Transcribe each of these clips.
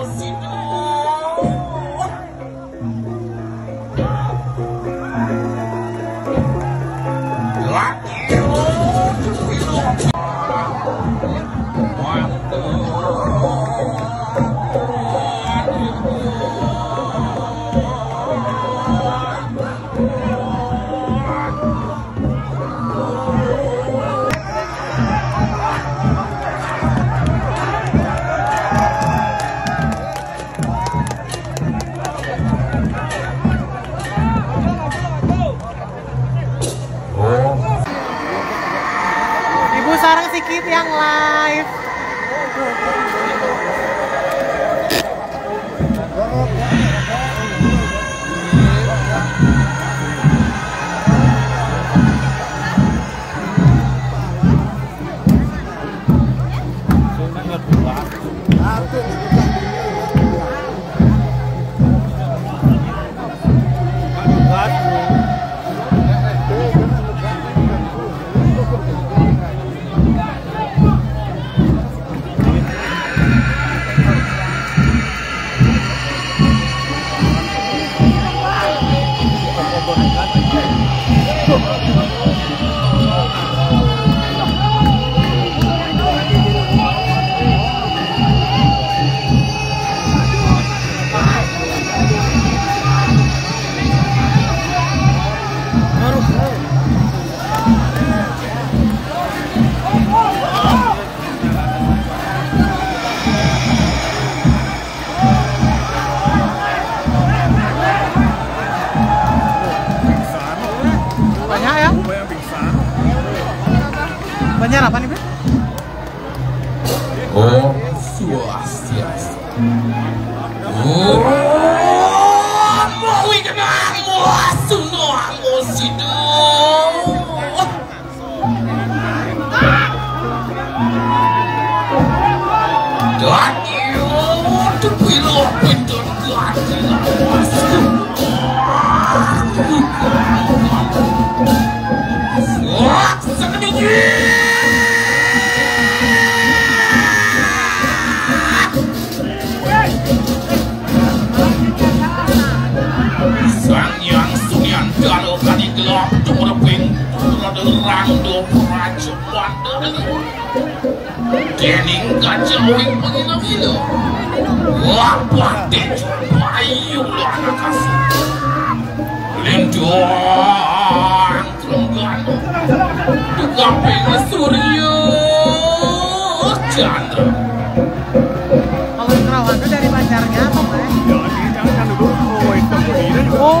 Oh. Dikit yang live. Banyak apa nih, Beb? Om Swastiastu. Om Wikenang Wasuno Osido. Dan Raderang do prajo wander Dening kacawing pengilo-ilo Wapah tejo bayu lo anak kasih Lindung Trenggano Dukaping surya Chandra Kalau Kerawan tuh dari pacarnya apa, Beb? Jangan jangan dulu. Oh, itu. Oh,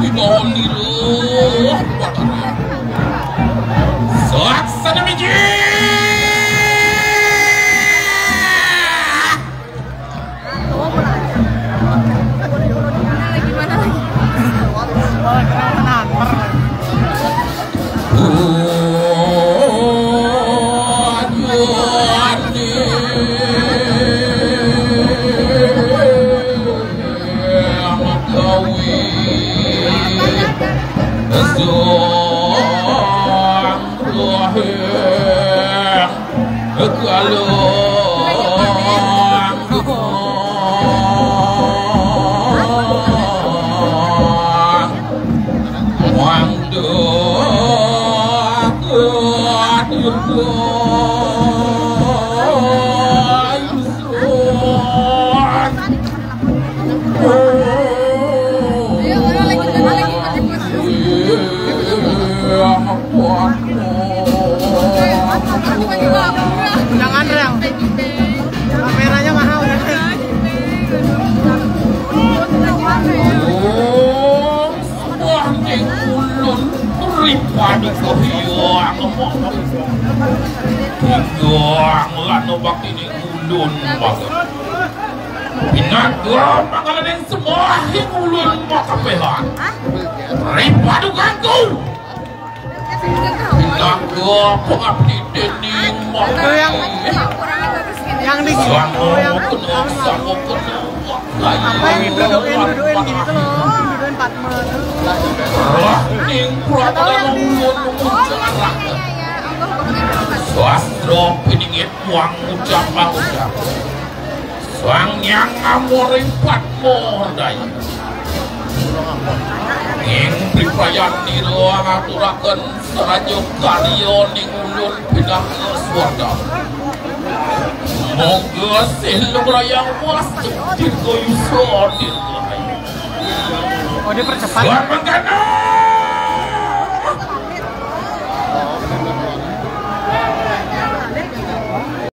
Wibawa niru Oh. Kehiang Hiang lano bakti ni ulun banget Pinaga pangalan yang semua hing ulun makapehan Ripadu ganggu Pinaga pengabdi dening Itu yang yang di yang kena Apa yang duduin duduin gitu loh, duduin Fatma tuh. Rahning pratana ulun mengucapkan Sastro piningit uang ucap ucap Sang yang amoring patmo Ing ngaturaken serajuk karyo ning ulun pindah swarga Moga silung rayang was yuso dirgo Oh dia percepat.